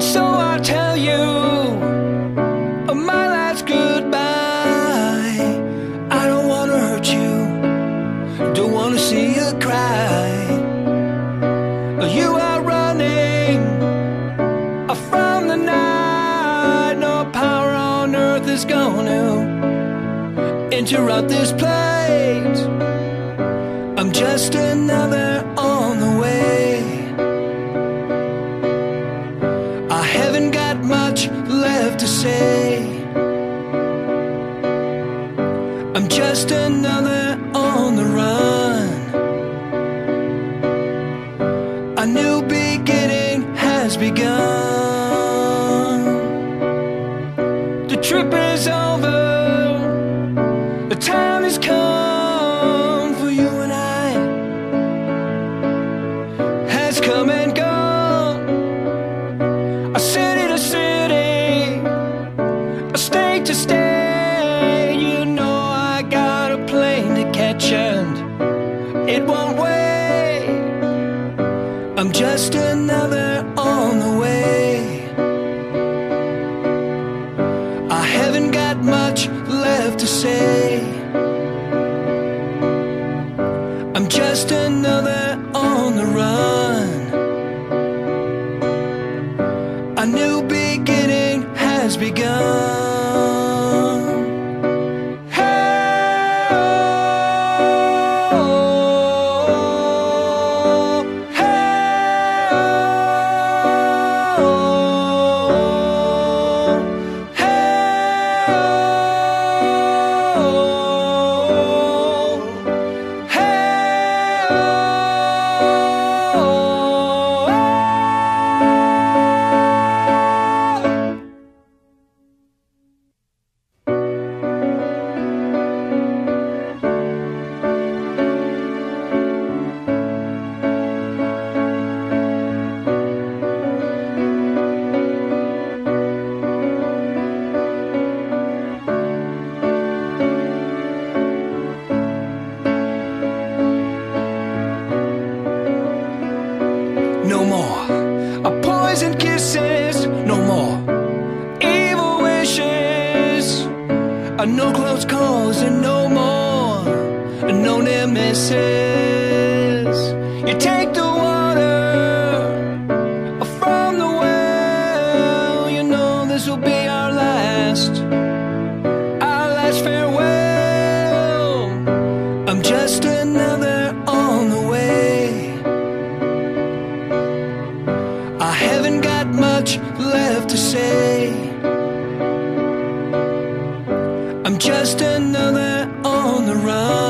And so I tell you my last goodbye. I don't wanna hurt you, don't wanna see you cry. You are running from the night. No power on earth is gonna interrupt this plate. I'm just another. Say. I'm just another on the run. A new beginning has begun. The trip is over. It won't wait. I'm just another on the way. I haven't got much left to say. I'm just another on the run. A new beginning has begun. Nemesis. You take the water from the well, you know this will be our last, our last farewell. I'm just another on the way. I haven't got much left to say. I'm just another on the run.